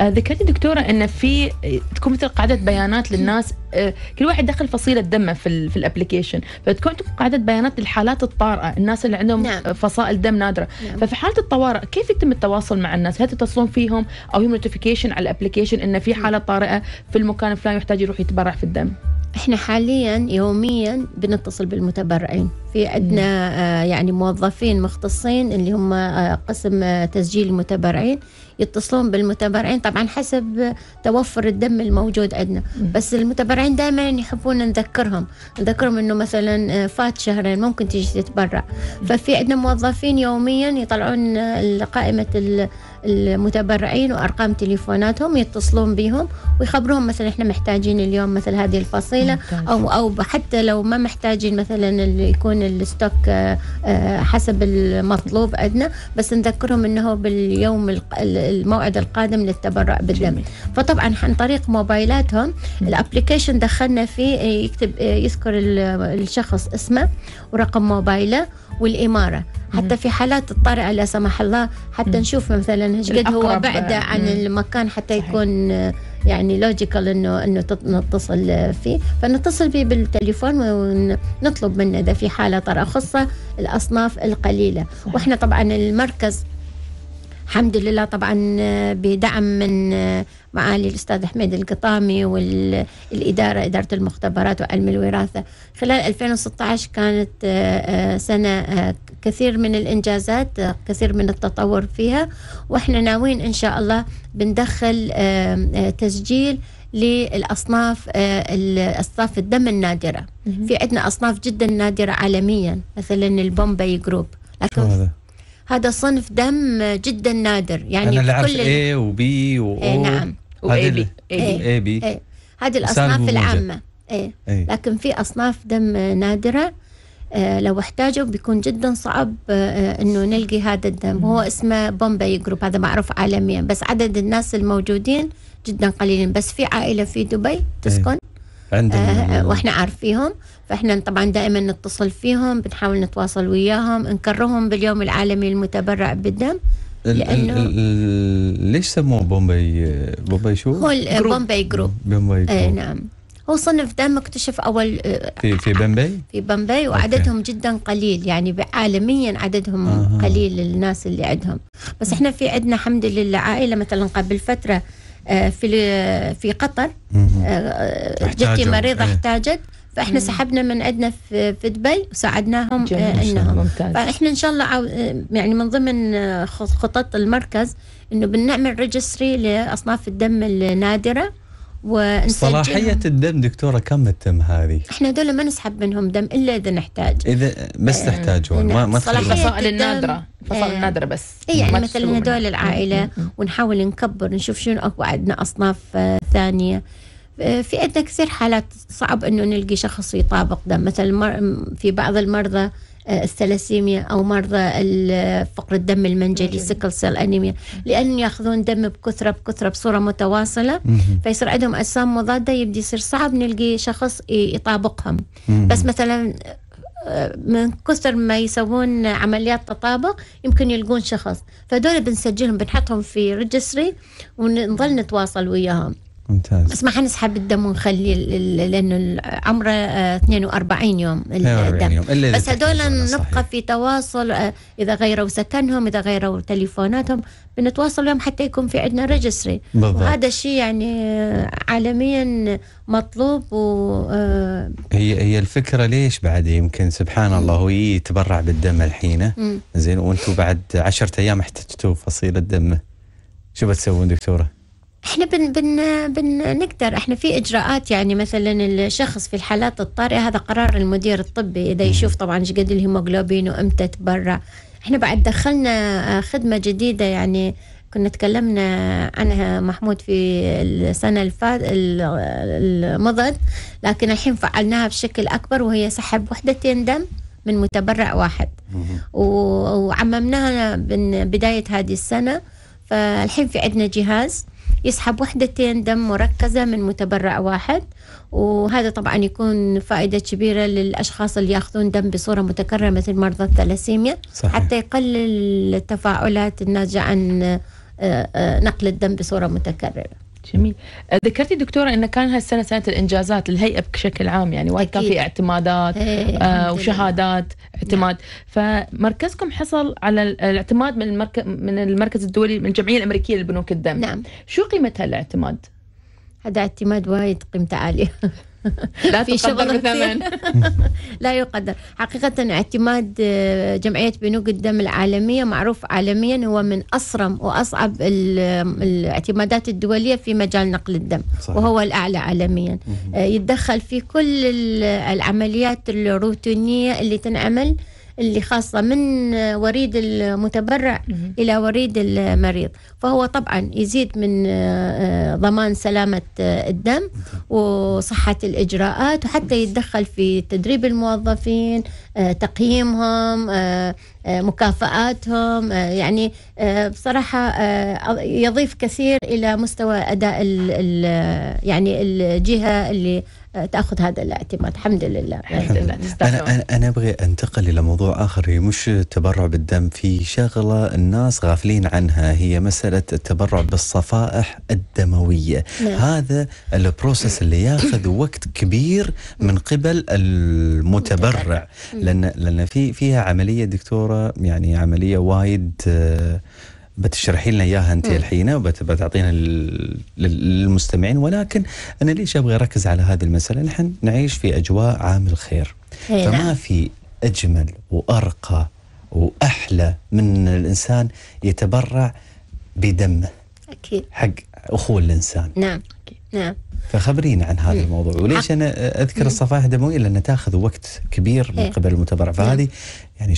Speaker 4: آه، ذكرتي دكتورة إن في تكون مثل قاعدة بيانات للناس آه، كل واحد دخل فصيلة دمه في في ال application فتكون تكون قاعدة بيانات للحالات الطارئة الناس اللي عندهم
Speaker 6: نعم.
Speaker 4: فصائل دم نادرة.
Speaker 6: نعم.
Speaker 4: ففي حالة الطوارئ كيف يتم التواصل مع الناس؟ هل تتصلون فيهم؟ أو يوم notification على ال application إن في حالة طارئة في المكان الفلاني يحتاج يروح يتبرع في الدم.
Speaker 6: إحنا حاليا يوميا بنتصل بالمتبرعين. في عندنا آه، يعني موظفين مختصين اللي هم آه، قسم آه، تسجيل المتبرعين. يتصلون بالمتبرعين طبعا حسب توفر الدم الموجود عندنا. بس المتبرعين دائما يحبون نذكرهم. نذكرهم إنه مثلا آه، فات شهرين ممكن تيجي تتبرع. ففي عندنا موظفين يوميا يطلعون آه، قائمه ال- المتبرعين وأرقام تليفوناتهم يتصلون بهم ويخبروهم مثلا إحنا محتاجين اليوم مثل هذه
Speaker 4: الفصيلة.
Speaker 6: أو أو حتى لو ما محتاجين مثلا اللي يكون ال stock آه، حسب المطلوب عندنا. بس نذكرهم إنه باليوم الموعد القادم للتبرع بالدم. فطبعا عن طريق موبايلاتهم ال application دخلنا فيه آه، يكتب آه، يذكر ال- الشخص اسمه ورقم موبايله والإمارة حتى في حالات الطارئه لا سمح الله حتى نشوف مثلا إيش قد هو بعده عن. المكان حتى
Speaker 4: صحيح.
Speaker 6: يكون آه، يعني لوجيكال إنه إنه نتصل آه، فيه فنتصل به بالتليفون ونطلب منه إذا في حالة طارئه خاصة الأصناف القليلة
Speaker 4: صحيح.
Speaker 6: وإحنا طبعا المركز الحمد لله طبعا آه، بدعم من آه، معالي الأستاذ حميد القطامي والإدارة إدارة المختبرات وعلم الوراثة. خلال 2016 كانت آه، سنة آه، كثير من الإنجازات آه، كثير من التطور فيها. وإحنا ناويين إن شاء الله بندخل تسجيل للأصناف أصناف الدم النادرة. في عندنا أصناف جدا نادرة عالميا مثلا البومباي
Speaker 3: group.
Speaker 6: لكن
Speaker 3: هذا؟
Speaker 6: صنف دم جدا نادر. يعني
Speaker 3: أنا اللي
Speaker 6: كل ال-
Speaker 3: A و B و
Speaker 6: O نعم.
Speaker 4: و AB
Speaker 6: إيه.
Speaker 3: اي
Speaker 6: إيه. هذه الأصناف
Speaker 3: موجودة.
Speaker 6: العامة. إيه.
Speaker 3: اي
Speaker 6: لكن في أصناف دم نادرة. آه، لو احتاجوا بيكون جدا صعب آه، إنه نلقي هذا الدم. هو اسمه بومباي group هذا معروف عالميا. بس عدد الناس الموجودين جدا قليلين. بس في عائلة في دبي. تسكن.
Speaker 3: عندهم
Speaker 6: آه، وإحنا عارفيهم فاحنا طبعا دائما نتصل فيهم بنحاول نتواصل وياهم نكرمهم باليوم العالمي للمتبرع بالدم
Speaker 3: ال- ال- ال- ليش سموه بومباي بومباي شو؟
Speaker 6: هو البومباي group
Speaker 3: بومباي
Speaker 6: إيه
Speaker 3: group.
Speaker 6: نعم هو صنف دم اكتشف أول آه،
Speaker 3: في في بومباي؟
Speaker 6: في بمبي وعددهم جدا قليل يعني عالميا عددهم
Speaker 3: أها.
Speaker 6: قليل الناس اللي عندهم بس إحنا في عندنا الحمد لله عائلة مثلا قبل فترة آه، في في قطر. آه، جتي مريضة
Speaker 3: إيه.
Speaker 6: احتاجت فإحنا سحبنا من عندنا في في دبي وساعدناهم
Speaker 4: جميل.
Speaker 6: آه،
Speaker 4: إنهم
Speaker 6: فإحنا إن شاء الله. آه، يعني من ضمن آه، خ- خطط المركز إنه بنعمل ريجستري لأصناف الدم النادرة ونسجلهم
Speaker 3: صلاحية الدم دكتورة كم التم هذه؟
Speaker 6: إحنا هذول ما نسحب منهم دم إلا إذا نحتاج
Speaker 3: إذا بس
Speaker 6: آه،
Speaker 3: تحتاجون ما
Speaker 6: نعم.
Speaker 3: ما
Speaker 4: الفصائل النادرة الفصائل
Speaker 6: آه،
Speaker 4: النادرة بس
Speaker 6: اي يعني مثلا. هذول
Speaker 4: م.
Speaker 6: ونحاول نكبر نشوف شنو أكو عندنا أصناف آه، ثانية آه، في عندنا كثير حالات صعب إنه نلقي شخص يطابق دم مثلا مر- في بعض المرضى الثلاسيميا أو مرضى فقر الدم المنجلي sickle cell anemia لأن يأخذون دم بكثرة بكثرة بصورة متواصلة.
Speaker 3: مهم.
Speaker 6: فيصير عندهم أجسام مضادة يبدي يصير صعب نلقي شخص يطابقهم. بس مثلا آه، من كثر ما يسوون عمليات تطابق يمكن يلقون شخص. فدول بنسجلهم بنحطهم في registry ونظل نتواصل وياهم.
Speaker 3: ممتاز.
Speaker 6: بس ما حنسحب الدم ونخلي لأنه عمره آه، 42 يوم
Speaker 3: 42
Speaker 6: الدم.
Speaker 3: يوم.
Speaker 6: بس هذول. نبقى في تواصل آه، إذا غيروا سكنهم إذا غيروا تليفوناتهم بنتواصل وياهم حتى يكون في عندنا ريجستري وهذا الشيء يعني آه، عالميا مطلوب و آه،
Speaker 3: هي هي الفكرة ليش بعد يمكن سبحان الله هو يتبرع بالدم الحين. زين وأنتم بعد عشرة أيام احتجتوا فصيلة دم شو بتسوون دكتورة؟
Speaker 6: إحنا بن بن بن نقدر إحنا في إجراءات يعني مثلا الشخص في الحالات الطارئة هذا قرار المدير الطبي. إذا يشوف طبعا إيش قد الهيموغلوبين وامتى تبرع إحنا بعد دخلنا آه، خدمة جديدة يعني كنا تكلمنا عنها محمود في السنة الفات المضت. لكن الحين فعلناها بشكل أكبر وهي سحب وحدتين دم من متبرع واحد. وعممناها من بداية هذه السنة. فالحين في عندنا جهاز. يسحب وحدتين دم مركزة من متبرع واحد وهذا طبعا يكون فائدة كبيرة للأشخاص اللي يأخذون دم بصورة متكررة مثل مرضى الثلاسيميا
Speaker 3: صحيح.
Speaker 6: حتى يقلل التفاعلات الناتجة عن آه، آه، نقل الدم بصورة متكررة
Speaker 4: جميل. ذكرتي دكتورة أن كان هالسنة سنة الإنجازات الهيئة بشكل عام يعني وايد كان. في اعتمادات
Speaker 6: إيه،
Speaker 4: آه وشهادات اعتماد. فمركزكم حصل على ال- الاعتماد من المركز من المركز الدولي من الجمعية الأمريكية لبنوك الدم.
Speaker 6: نعم.
Speaker 4: شو قيمة هالاعتماد؟
Speaker 6: هذا اعتماد وايد قيمته عالية. [laughs] [laughs]
Speaker 4: لا
Speaker 6: في شغل
Speaker 4: بثمن [laughs]
Speaker 6: لا يقدر. حقيقة اعتماد آه، جمعية بنوك الدم العالمية معروف عالميا هو من أصرم وأصعب ال- الاعتمادات الدولية في مجال نقل الدم
Speaker 3: صحيح.
Speaker 6: وهو الأعلى عالميا. آه، يتدخل في كل ال- العمليات الروتينية اللي تنعمل. اللي خاصة من وريد المتبرع إلى وريد المريض. فهو طبعا يزيد من آه، آه، ضمان سلامة آه، الدم وصحة الإجراءات وحتى يتدخل في تدريب الموظفين تقييمهم مكافآتهم يعني بصراحة يضيف كثير إلى مستوى أداء ال يعني الجهة اللي تأخذ هذا الاعتماد. الحمد لله.
Speaker 4: الحمد لله.
Speaker 3: أنا أنا أنا أبغى انتقل إلى موضوع آخر هي مش التبرع بالدم في شغلة الناس غافلين عنها هي مسألة التبرع بالصفائح الدموية.
Speaker 6: نعم.
Speaker 3: هذا البروسيس اللي ياخذ [coughs] وقت كبير من قبل المتبرع. لأن لأن في فيها عملية دكتورة يعني عملية وايد آه، بتشرحي لنا إياها أنت الحين وبتعطينا لل- لل- للمستمعين. ولكن أنا ليش أبغى أركز على هذه المسألة؟ نحن نعيش في أجواء عام الخير.
Speaker 6: إيه
Speaker 3: فما
Speaker 6: نعم.
Speaker 3: في أجمل وأرقى وأحلى من الإنسان يتبرع بدمه
Speaker 6: أكيد.
Speaker 3: حق أخوه الإنسان.
Speaker 6: نعم نعم.
Speaker 3: فخبرينا عن هذا الموضوع. وليش أنا أذكر الصفائح الدموية؟ لانها تأخذ وقت كبير من
Speaker 6: إيه.
Speaker 3: قبل المتبرع. فهذه يعني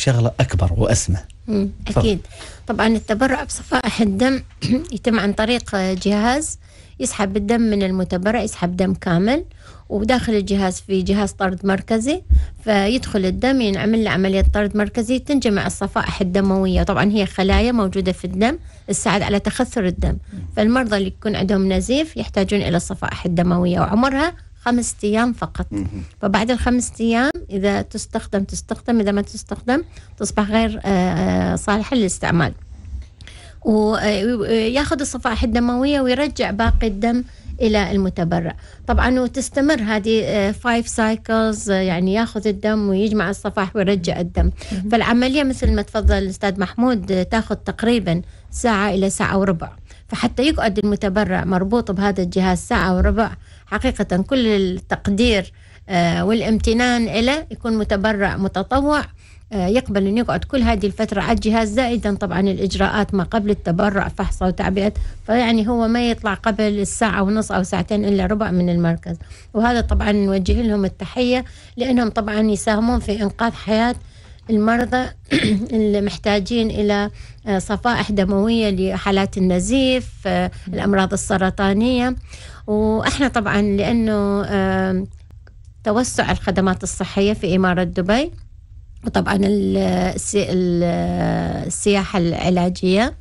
Speaker 3: وأسمى.
Speaker 6: مم،
Speaker 3: تفضل.
Speaker 6: أكيد. طبعا التبرع بصفائح الدم [clears throat] يتم عن طريق جهاز يسحب الدم من المتبرع يسحب دم كامل وداخل الجهاز في جهاز طرد مركزي فيدخل الدم ينعمل له عملية طرد مركزي تنجمع الصفائح الدموية. طبعا هي خلايا موجودة في الدم تساعد على تخثر الدم. فالمرضى اللي يكون عندهم نزيف يحتاجون إلى الصفائح الدموية وعمرها خمسة أيام فقط. فبعد الخمسة أيام إذا تستخدم تستخدم إذا ما تستخدم تصبح غير آه، آه، صالحة للاستعمال. وياخذ الصفائح الدموية ويرجع باقي الدم إلى المتبرع. طبعا وتستمر هذه five cycles يعني ياخذ الدم ويجمع الصفائح ويرجع الدم. فالعملية مثل ما تفضل الأستاذ محمود آه، تاخذ تقريبا ساعة إلى ساعة وربع. فحتى يقعد المتبرع مربوط بهذا الجهاز ساعة وربع حقيقة كل التقدير آه، والامتنان له يكون متبرع متطوع آه، يقبل أن يقعد كل هذه الفترة على الجهاز زائدا طبعا الإجراءات ما قبل التبرع فحص وتعبئة فيعني هو ما يطلع قبل الساعة ونص أو ساعتين إلا ربع من المركز. وهذا طبعا نوجه لهم التحية لأنهم طبعا يساهمون في إنقاذ حياة المرضى [clears throat] اللي محتاجين إلى آه، صفائح دموية لحالات النزيف آه، الأمراض السرطانية. وإحنا طبعا لأنه آه، توسع الخدمات الصحية في إمارة دبي. وطبعا ال- السي- ال- السياحة العلاجية.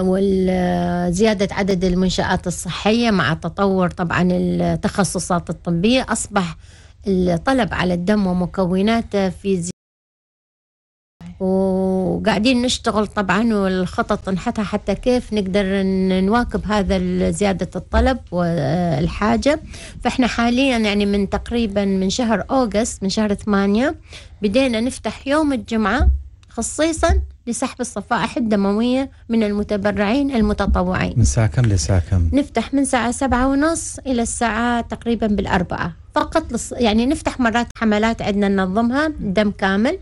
Speaker 6: وزيادة عدد المنشآت الصحية مع تطور طبعا التخصصات الطبية. أصبح الطلب على الدم ومكوناته في. وقاعدين نشتغل طبعا والخطط نحطها حتى كيف نقدر نواكب هذا زيادة الطلب والحاجة. فإحنا حاليا يعني من تقريبا من شهر أوغست من شهر ثمانية بدينا نفتح يوم الجمعة خصيصا لسحب الصفائح الدموية من المتبرعين المتطوعين.
Speaker 3: من ساعه كم لساعه كم؟
Speaker 6: نفتح من ساعة سبعة ونص إلى الساعة تقريبا بالأربعة. فقط لص... يعني نفتح مرات حملات عندنا ننظمها دم كامل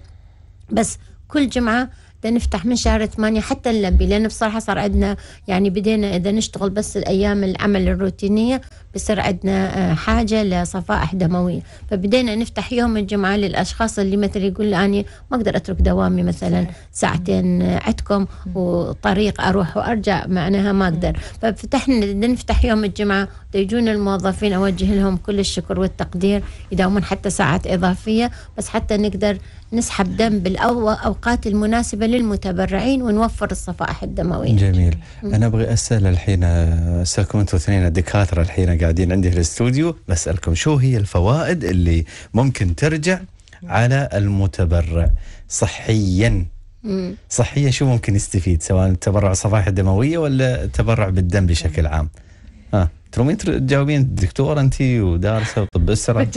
Speaker 6: بس كل جمعة نفتح من شهر 8 حتى نلبي لأنه بصراحة صار عندنا يعني بدينا إذا نشتغل بس الأيام العمل الروتينية بصير عندنا آه، حاجة لصفائح دموية فبدينا نفتح يوم الجمعة للأشخاص اللي مثل يقول أنا ما أقدر أترك دوامي مثلا ساعتين عندكم وطريق أروح وأرجع معناها ما أقدر. ففتحنا نفتح يوم الجمعة يجون الموظفين أوجه لهم كل الشكر والتقدير يداومون حتى ساعات إضافية بس حتى نقدر نسحب دم بالأوقات المناسبة للمتبرعين ونوفر الصفائح الدموية.
Speaker 3: جميل. أنا أبغي أسأل الحين أسألكم أنتم اثنين الدكاترة الحين قاعدين عندي في الاستوديو بسألكم شو هي الفوائد اللي ممكن ترجع على المتبرع صحيا؟
Speaker 6: مم.
Speaker 3: صحيا شو ممكن يستفيد؟ سواء تبرع الصفائح الدموية ولا تبرع بالدم بشكل عام؟ ها. ترومين تجاوبين دكتورة أنت ودارسة وطب [laughs] أسرة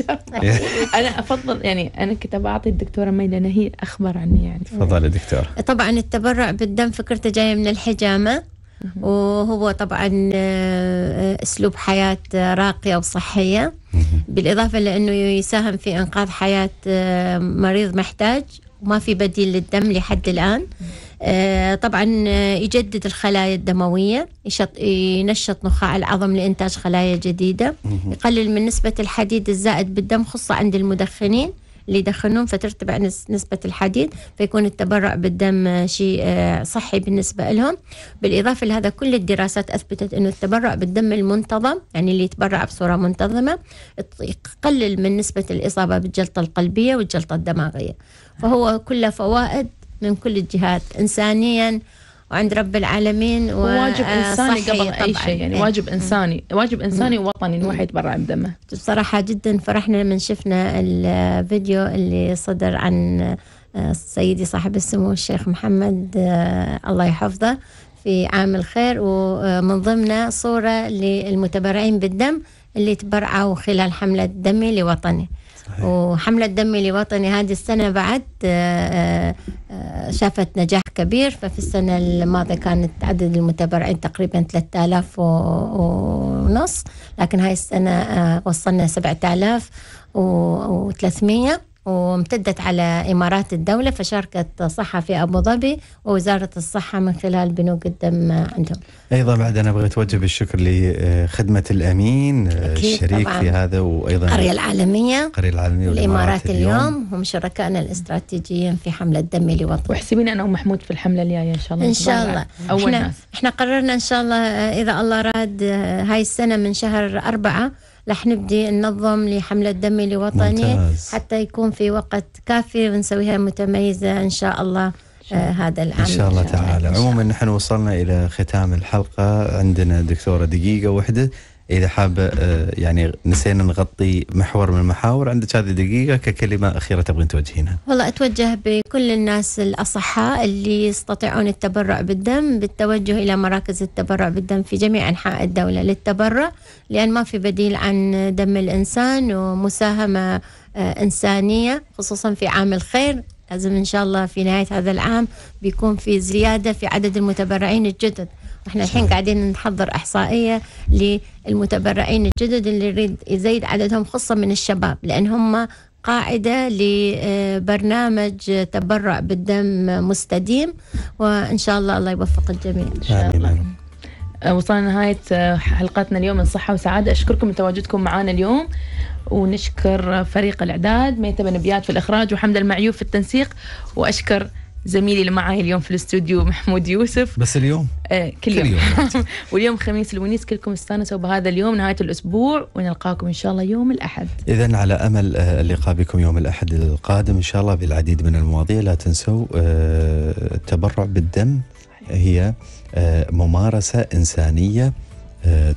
Speaker 4: أنا أفضل يعني أنا كنت بعطي الدكتورة مي لأن هي أخبر عني يعني.
Speaker 3: تفضلي دكتورة.
Speaker 6: طبعا التبرع بالدم فكرته جاية من الحجامة وهو طبعا آه، أسلوب حياة راقية وصحية بالإضافة لأنه يساهم في إنقاذ حياة آه، مريض محتاج وما في بديل للدم لحد الآن. طبعا آه، يجدد الخلايا الدموية يشط ينشط نخاع العظم لإنتاج خلايا جديدة. يقلل من نسبة الحديد الزائد بالدم خصوصا عند المدخنين اللي يدخنون فترتفع نس- نسبة الحديد فيكون التبرع بالدم آه، شيء آه، صحي بالنسبة لهم. بالإضافة لهذا كل الدراسات أثبتت أنه التبرع بالدم المنتظم يعني اللي يتبرع بصورة منتظمة يقلل من نسبة الإصابة بالجلطة القلبية والجلطة الدماغية. فهو كله فوائد من كل الجهات إنسانيا وعند رب العالمين
Speaker 4: واجب
Speaker 6: وصحي
Speaker 4: إنساني قبل
Speaker 6: أي.
Speaker 4: شيء يعني
Speaker 6: إيه.
Speaker 4: واجب إنساني واجب إنساني ووطني الواحد يتبرع بدمه
Speaker 6: بصراحة جدا فرحنا لما شفنا الفيديو اللي صدر عن آه، سيدي صاحب السمو الشيخ محمد آه، الله يحفظه في عام الخير. ومن ضمنه صورة للمتبرعين بالدم اللي تبرعوا خلال حملة دمي لوطني. وحملة دمي لوطني هذه السنة بعد آه، آه، شافت نجاح كبير ففي السنة الماضية كانت عدد المتبرعين تقريبا 3000 و- ونص لكن هاي السنة آه، وصلنا 7300 وامتدت على إمارات الدولة فشاركت صحة في أبو ظبي ووزارة الصحة من خلال بنوك الدم عندهم.
Speaker 3: أيضا بعد أنا أبغى أتوجه بالشكر لخدمة الأمين آه، الشريك
Speaker 6: طبعاً.
Speaker 3: في هذا وأيضا
Speaker 6: القرية العالمية
Speaker 3: القريه العالمية
Speaker 6: والإمارات اليوم. هم شركائنا الاستراتيجيين في حملة دمي لوطن
Speaker 4: واحسبيني أنا ومحمود في الحملة الجاية إن شاء الله.
Speaker 6: إن شاء. الله.
Speaker 4: أول
Speaker 6: إحنا
Speaker 4: ناس.
Speaker 6: إحنا قررنا إن شاء الله إذا الله راد آه، هاي السنة من شهر أربعة رح نبدي ننظم لحملة دمي لوطني
Speaker 3: ممتاز.
Speaker 6: حتى يكون في وقت كافي ونسويها متميزة إن شاء الله آه هذا العام.
Speaker 3: إن شاء الله تعالى.
Speaker 6: إن
Speaker 3: عموما نحن وصلنا إلى ختام الحلقة. عندنا دكتورة دقيقة واحدة إذا حابه آه، يعني نسينا نغطي محور من المحاور عندك هذه دقيقة ككلمة أخيرة تبغين توجهينها.
Speaker 6: والله أتوجه بكل الناس الأصحاء اللي يستطيعون التبرع بالدم بالتوجه إلى مراكز التبرع بالدم في جميع أنحاء الدولة للتبرع لأن ما في بديل عن دم الإنسان ومساهمة آه، إنسانية خصوصا في عام الخير. لازم إن شاء الله في نهاية هذا العام بيكون في زيادة في عدد المتبرعين الجدد. إحنا الحين قاعدين نحضر إحصائية للمتبرعين الجدد اللي يريد يزيد عددهم خصوصا من الشباب لأن هم قاعدة لبرنامج تبرع بالدم مستديم وإن شاء الله الله يوفق الجميع.
Speaker 4: إن شاء
Speaker 3: آمين.
Speaker 4: الله. آه، وصلنا نهاية آه، حلقتنا اليوم من صحة وسعادة. أشكركم لتواجدكم معنا اليوم ونشكر فريق الإعداد ميتة بنبيات في الإخراج وحمد المعيوف في التنسيق وأشكر زميلي اللي معاي اليوم في الاستوديو محمود يوسف.
Speaker 3: بس اليوم؟
Speaker 4: آه كل
Speaker 3: كل
Speaker 4: يوم,
Speaker 3: يوم. [laughs]
Speaker 4: واليوم خميس الونيس كلكم استانسوا بهذا اليوم نهاية الأسبوع ونلقاكم إن شاء الله يوم الأحد.
Speaker 3: اذا على أمل آه، اللقاء بكم يوم الأحد القادم إن شاء الله بالعديد من المواضيع. لا تنسوا آه، التبرع بالدم. هي آه، ممارسة إنسانية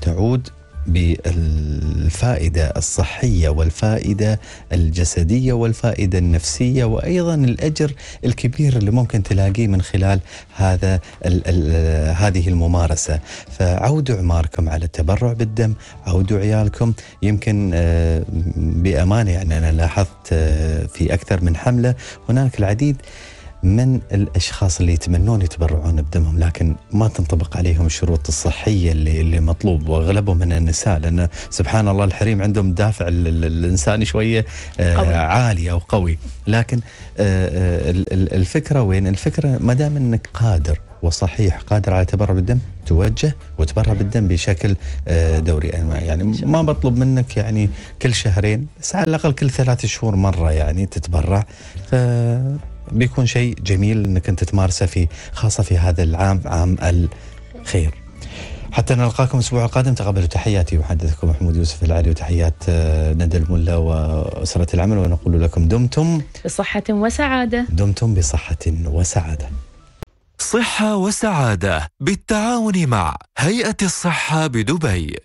Speaker 3: تعود بالفائدة الصحية والفائدة الجسدية والفائدة النفسية وأيضا الأجر الكبير اللي ممكن تلاقيه من خلال هذا ال ال هذه الممارسة. فعودوا إعماركم على التبرع بالدم عودوا عيالكم. يمكن آه، بأمانة يعني أنا لاحظت آه، في أكثر من حملة هناك العديد من الأشخاص اللي يتمنون يتبرعون بدمهم لكن ما تنطبق عليهم الشروط الصحية اللي اللي مطلوب وأغلبهم من النساء لأن سبحان الله الحريم عندهم دافع ال- ال- الانساني شوية آه،
Speaker 4: قوي.
Speaker 3: عالي أو قوي. لكن آه، آه، ال- ال- الفكرة وين؟ الفكرة ما دام إنك قادر وصحيح قادر على تبرع بالدم توجه وتبرع بالدم بشكل آه، دوري. يعني ما بطلب منك يعني كل شهرين بس على الأقل كل ثلاث شهور مرة يعني تتبرع. ف بيكون شيء جميل إنك أنت تمارسه في خاصة في هذا العام عام الخير. حتى نلقاكم الأسبوع القادم. تقبلوا تحياتي. محدثكم محمود يوسف العلي وتحيات آه، ندى الملا وأسرة العمل. ونقول لكم دمتم
Speaker 4: بصحة وسعادة.
Speaker 3: دمتم بصحة وسعادة.
Speaker 2: صحة وسعادة بالتعاون مع هيئة الصحة بدبي.